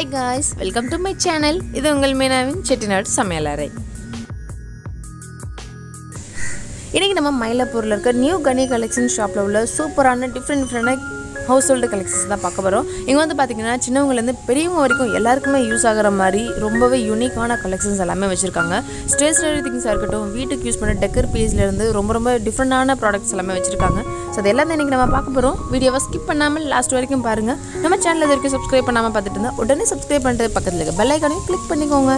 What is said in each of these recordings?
Hi guys welcome to my channel இது உங்கள் மீனாவின் செட்டிநாடு சமையலறை இன்றைக்கி நம்ம மயிலாப்பூரில் இருக்க நியூ கனி கலெக்ஷன் ஷாப்பில் உள்ள சூப்பரான டிஃப்ரெண்ட் டிஃப்ரெண்டான ஹவுஸ் ஹோல்டு கலெக்ஷன்ஸ் தான் பார்க்க போகிறோம் இங்கே வந்து பார்த்திங்கன்னா சின்னவங்கலேருந்து பெரியவங்க வரைக்கும் எல்லாருக்குமே யூஸ் ஆகிற மாதிரி ரொம்பவே யூனிக்கான கலெக்ஷன்ஸ் எல்லாமே வச்சுருக்காங்க. ஸ்டேஷ்னரி திங்ஸாக இருக்கட்டும் வீட்டுக்கு யூஸ் பண்ண டெக்கர் பேஸ்லேருந்து ரொம்ப ரொம்ப டிஃப்ரெண்டான ப்ராடக்ட்ஸ் எல்லாமே வச்சுருக்காங்க. ஸோ அது எல்லாத்தையும் இன்றைக்கி நம்ம பார்க்க போகிறோம் வீடியோவை ஸ்கிப் பண்ணாமல் லாஸ்ட் வரைக்கும் பாருங்கள் நம்ம சேனல் இது வரைக்கும் சப்ஸ்கிரைப் பண்ணாமல் பார்த்துட்டு இருந்தால் உடனே சப்ஸ்கிரைப் பண்ணிட்டு பக்கத்தில் இருக்க பெல் ஐக்கானையும் கிளிக் பண்ணிக்கோங்க.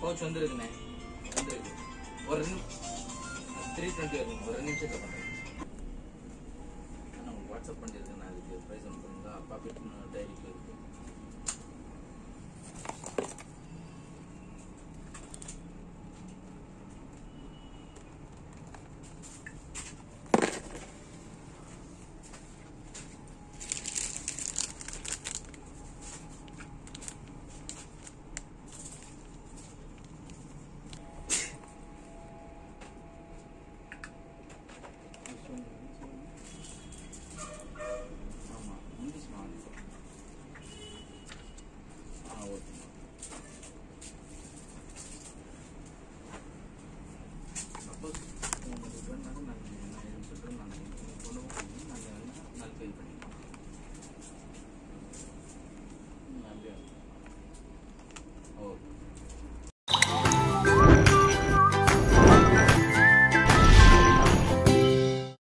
கோச் வந்துருக்குண்ணே. வந்துருக்கு. ஒரு த்ரீ டுவெண்ட்டி வரும் ஒரு ரெண்டு நிமிஷத்தில் பண்ணுறேன் நான் வாட்ஸ்அப் பண்ணியிருக்கேன் நான். அதுக்கு ப்ரைஸ் அனுப்புறீங்களா பாக்கெட் டைரிக்கு இருக்குது